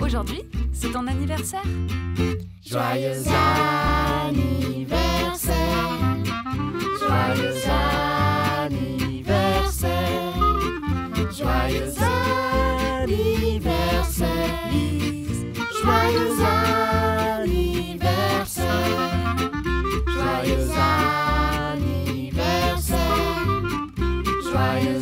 Aujourd'hui, c'est ton anniversaire. Joyeux anniversaire, joyeux anniversaire, joyeux anniversaire, joyeux anniversaire, joyeux anniversaire, joyeux